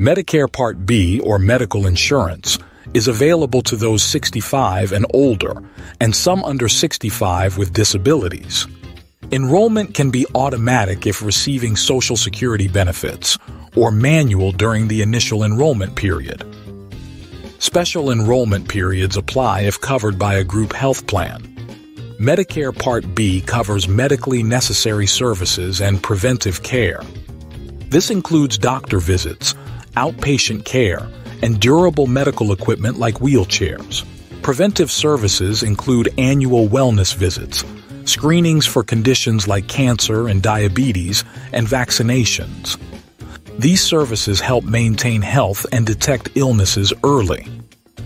Medicare Part B, or medical insurance, is available to those 65 and older, and some under 65 with disabilities. Enrollment can be automatic if receiving Social Security benefits, or manual during the initial enrollment period. Special enrollment periods apply if covered by a group health plan. Medicare Part B covers medically necessary services and preventive care. This includes doctor visits, outpatient care, and durable medical equipment like wheelchairs. Preventive services include annual wellness visits, screenings for conditions like cancer and diabetes, and vaccinations. These services help maintain health and detect illnesses early.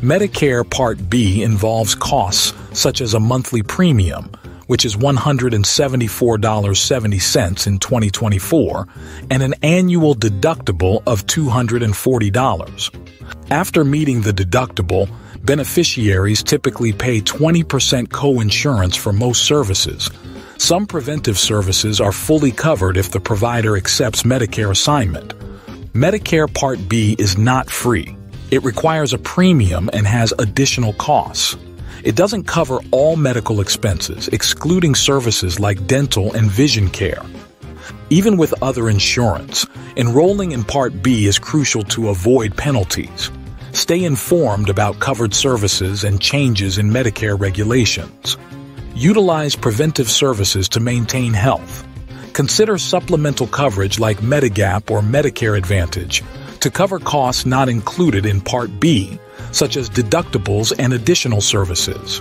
Medicare Part B involves costs such as a monthly premium, which is $174.70 in 2024, and an annual deductible of $240. After meeting the deductible, beneficiaries typically pay 20% co-insurance for most services. Some preventive services are fully covered if the provider accepts Medicare assignment. Medicare Part B is not free. It requires a premium and has additional costs. It doesn't cover all medical expenses, excluding services like dental and vision care. Even with other insurance, enrolling in Part B is crucial to avoid penalties. Stay informed about covered services and changes in Medicare regulations. Utilize preventive services to maintain health. Consider supplemental coverage like Medigap or Medicare Advantage to cover costs not included in Part B, such as deductibles and additional services.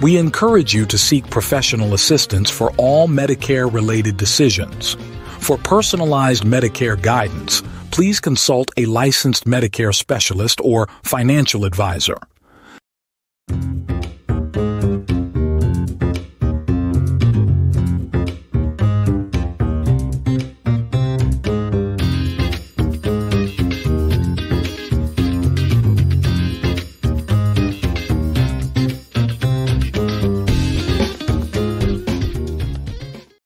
We encourage you to seek professional assistance for all Medicare-related decisions. For personalized Medicare guidance, please consult a licensed Medicare specialist or financial advisor.